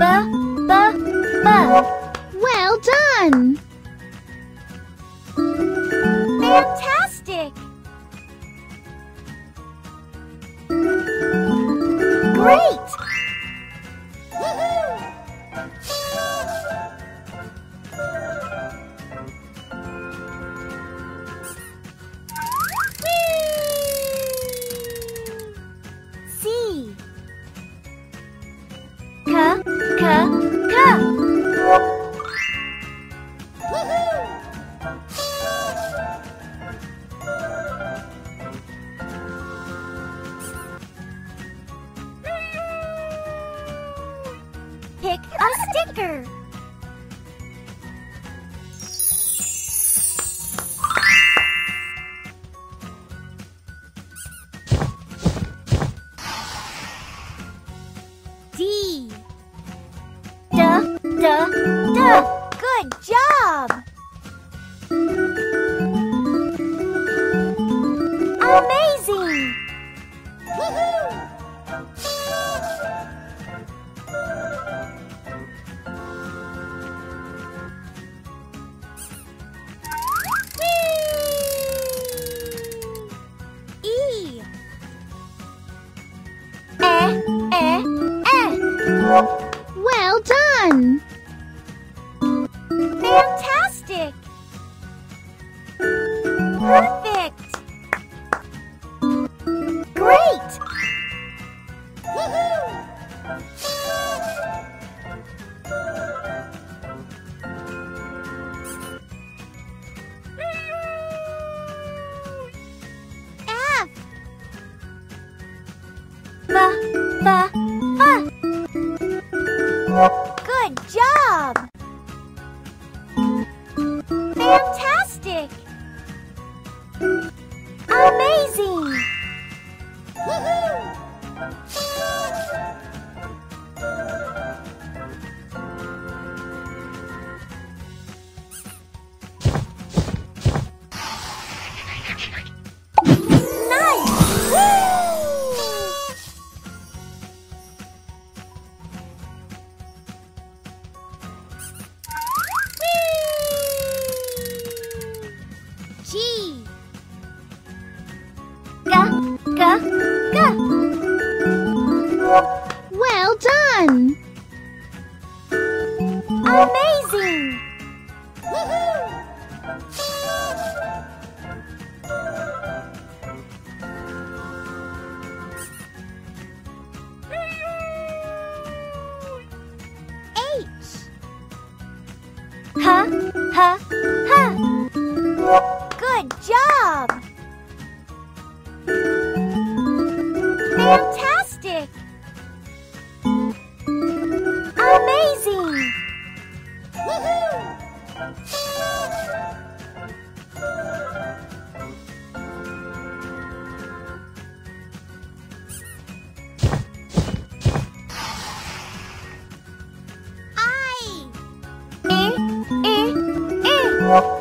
拜 tiger. D. Duh, duh, duh. Good job! Well done! walk fun! Amazing! walk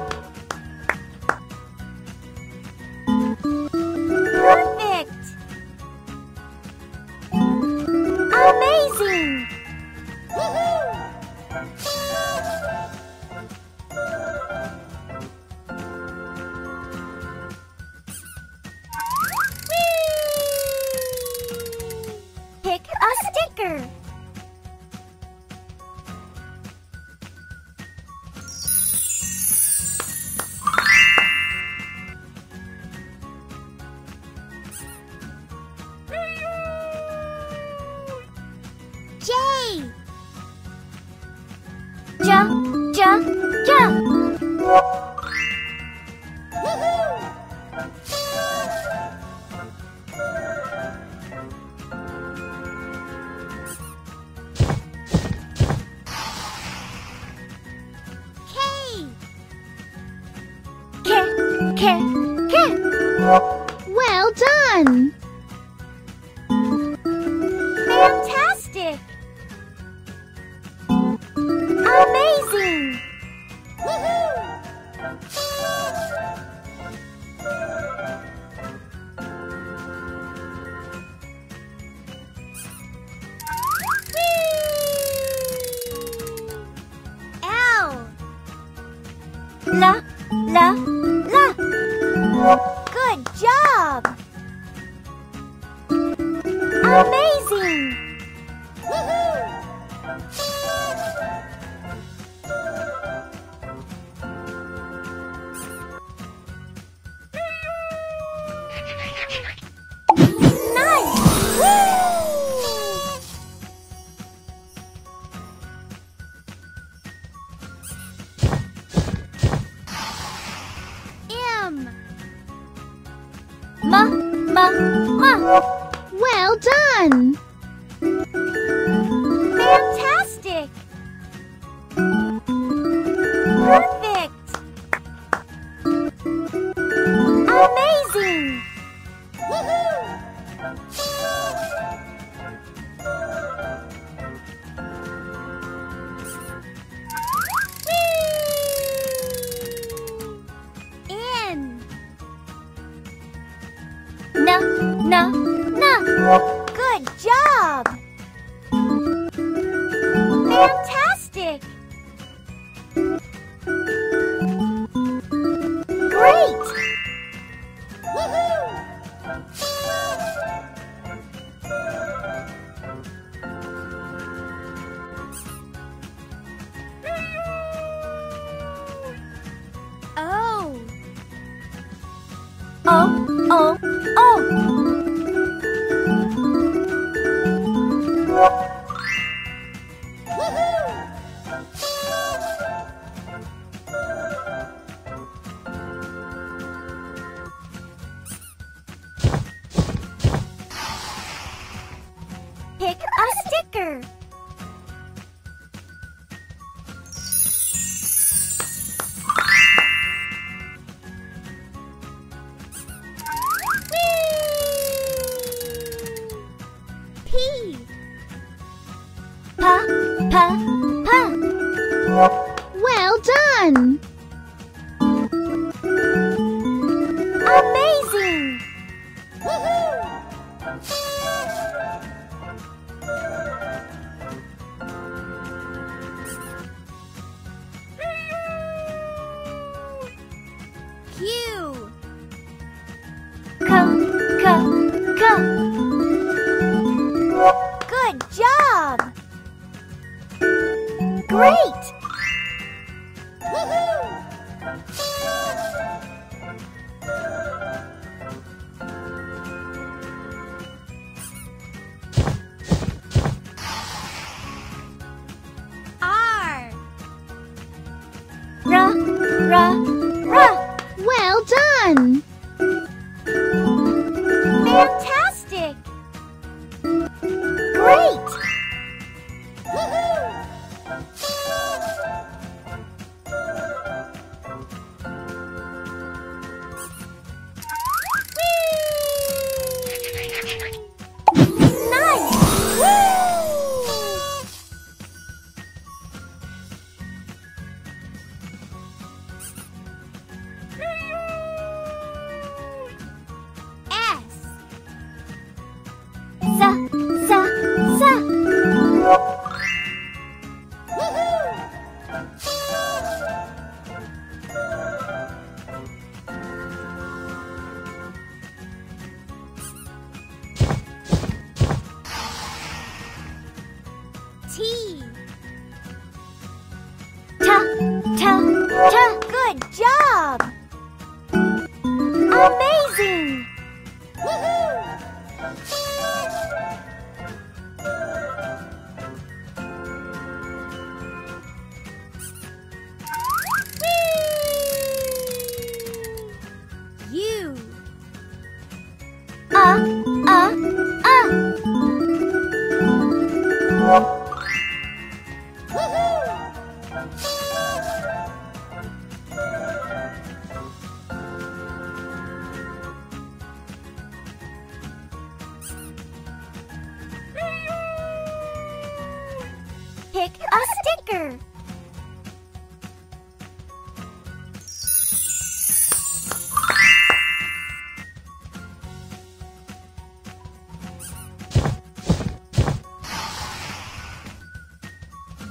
안. Amazing! Ma, ma, ma. Well done! Great!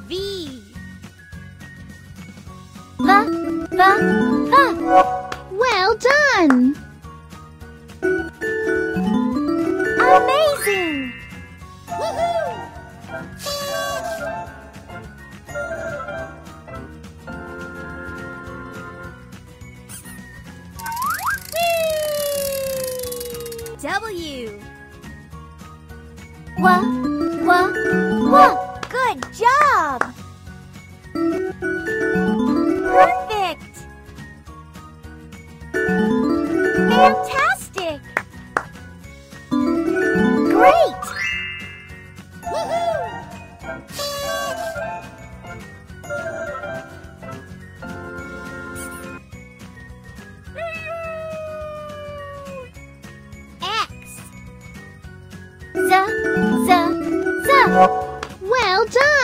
V. V, V, V. Well done! Amazing! W. W, W, W. Good job. Perfect. Fantastic.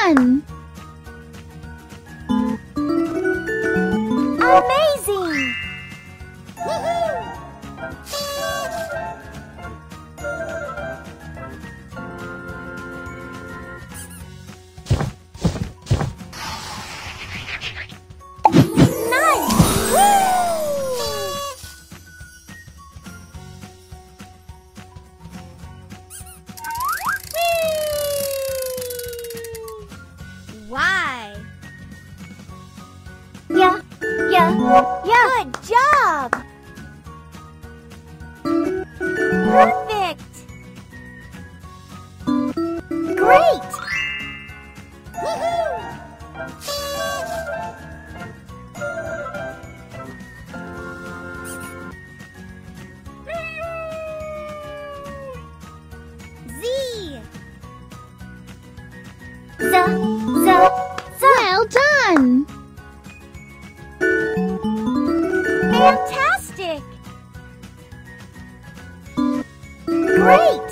Z, Perfect! Great! Z. Z, Z, Well done! Fantastic! Great!